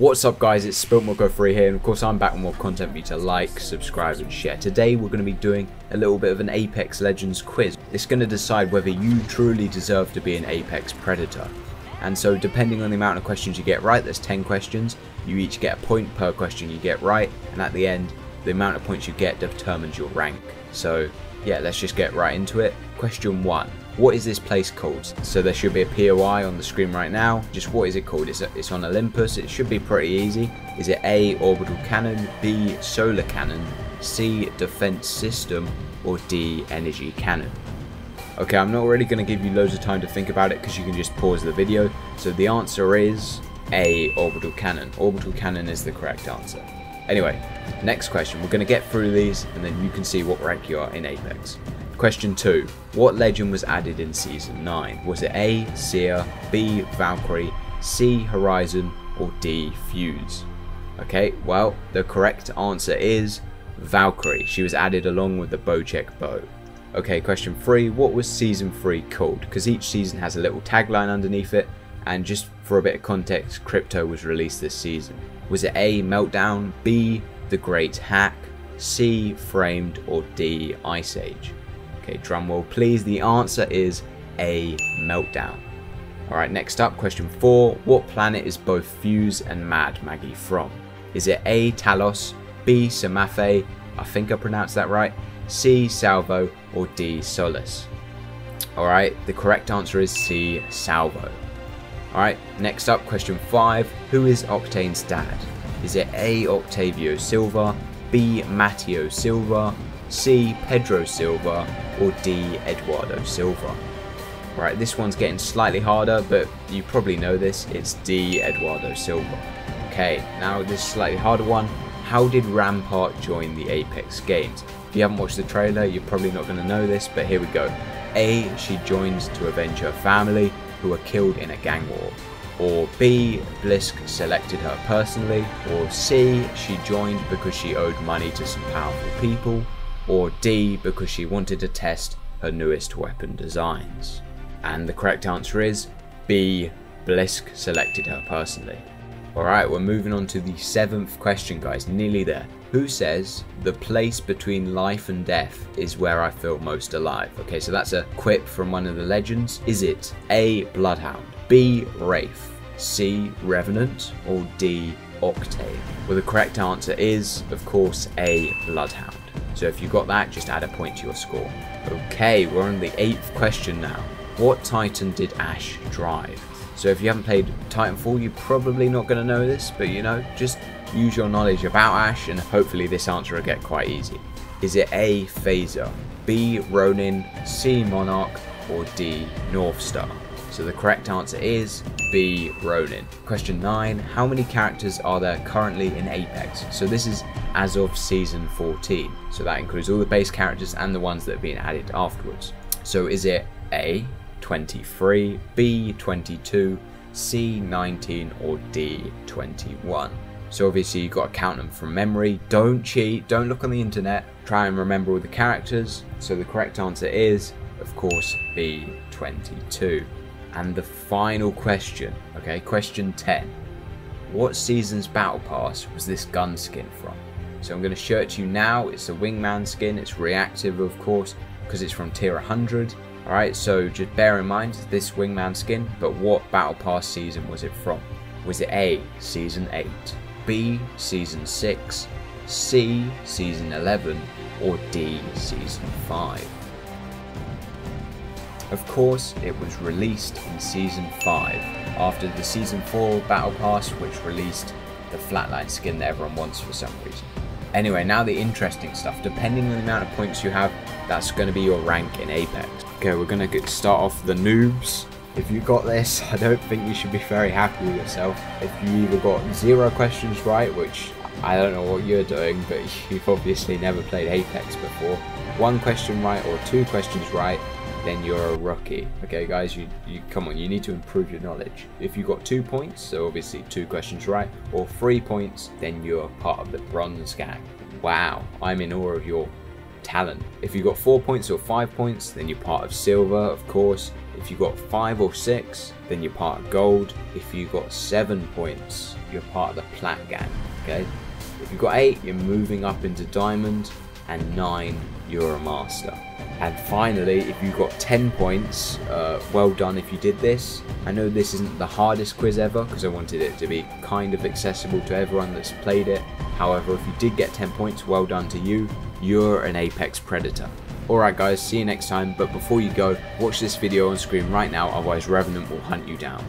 What's up guys, it's SpiltMilk03 here and of course I'm back with more content for you to like, subscribe and share. Today we're going to be doing a little bit of an Apex Legends quiz. It's going to decide whether you truly deserve to be an Apex Predator. And so depending on the amount of questions you get right, there's 10 questions, you each get a point per question you get right and at the end the amount of points you get determines your rank. So yeah, let's just get right into it. Question 1. What is this place called? So there should be a POI on the screen right now. Just what is it called? It's, a, it's on Olympus. It should be pretty easy. Is it A. Orbital Cannon, B. Solar Cannon, C. Defense System, or D. Energy Cannon? Okay, I'm not really going to give you loads of time to think about it because you can just pause the video. So the answer is A. Orbital Cannon. Orbital Cannon is the correct answer. Anyway, next question. We're going to get through these and then you can see what rank you are in Apex. Question 2. What legend was added in Season 9? Was it A. Seer, B. Valkyrie, C. Horizon, or D. Fuse? Okay, well, the correct answer is Valkyrie. She was added along with the Bocek bow. Okay, question 3. What was Season 3 called? Because each season has a little tagline underneath it, and just for a bit of context, Crypto was released this season. Was it A. Meltdown, B. The Great Hack, C. Framed, or D. Ice Age? Okay, drum roll please. The answer is A, Meltdown. Alright, next up, question 4. What planet is both Fuse and Mad Maggie from? Is it A, Talos, B, Psamathe, I think I pronounced that right, C, Salvo, or D, Solus? Alright, the correct answer is C, Salvo. Alright, next up, question 5. Who is Octane's dad? Is it A, Octavio Silva, B, Matteo Silva, C. Pedro Silva, or D. Eduardo Silva. Right, this one's getting slightly harder, but you probably know this. It's D. Eduardo Silva. Okay, now this slightly harder one. How did Rampart join the Apex games? If you haven't watched the trailer, you're probably not going to know this, but here we go. A. She joins to avenge her family, who were killed in a gang war. Or B. Blisk selected her personally. Or C. She joined because she owed money to some powerful people or D because she wanted to test her newest weapon designs? And the correct answer is B. Blisk selected her personally. Alright, we're moving on to the seventh question guys, nearly there. Who says, the place between life and death is where I feel most alive? Okay, so that's a quip from one of the legends. Is it A. Bloodhound, B. Wraith, C. Revenant, or D. Octane? Well, the correct answer is, of course, A. Bloodhound. So if you got that, just add a point to your score. Okay, we're on the eighth question now. What Titan did Ash drive? So if you haven't played Titanfall, you're probably not going to know this, but you know, just use your knowledge about Ash and hopefully this answer will get quite easy. Is it A. Phaser, B. Ronin, C. Monarch, or D. Northstar? So the correct answer is B. Ronin. Question 9. How many characters are there currently in Apex? So this is as of Season 14. So that includes all the base characters and the ones that have been added afterwards. So is it A. 23, B. 22, C. 19, or D. 21? So obviously you've got to count them from memory. Don't cheat, don't look on the internet. Try and remember all the characters. So the correct answer is, of course, B. 22. And the final question, okay, question 10. What season's battle pass was this gun skin from? So I'm going to show it to you now. It's a wingman skin. It's reactive, of course, because it's from tier 100. Alright, so just bear in mind this wingman skin, but what battle pass season was it from? Was it A, season 8, B, season 6, C, season 11, or D, season 5? Of course, it was released in Season 5, after the Season 4 Battle Pass, which released the Flatline skin that everyone wants for some reason. Anyway, now the interesting stuff. Depending on the amount of points you have, that's going to be your rank in Apex. Okay, we're going to start off the noobs. If you got this, I don't think you should be very happy with yourself. If you either got zero questions right, which I don't know what you're doing, but you've obviously never played Apex before, one question right or two questions right, then you're a rookie. Okay, guys, you, you come on, you need to improve your knowledge. If you got two points, so obviously two questions right, or three points, then you're part of the bronze gang. Wow, I'm in awe of your talent. If you got 4 points or 5 points, then you're part of silver, of course. If you got 5 or 6, then you're part of gold. If you got 7 points, you're part of the plat gang, okay? If you got 8, you're moving up into diamond, and 9, you're a master. And finally, if you got 10 points, uh, well done if you did this. I know this isn't the hardest quiz ever because I wanted it to be kind of accessible to everyone that's played it. However, if you did get 10 points, well done to you. You're an Apex Predator. Alright guys, see you next time, but before you go, watch this video on screen right now, otherwise Revenant will hunt you down.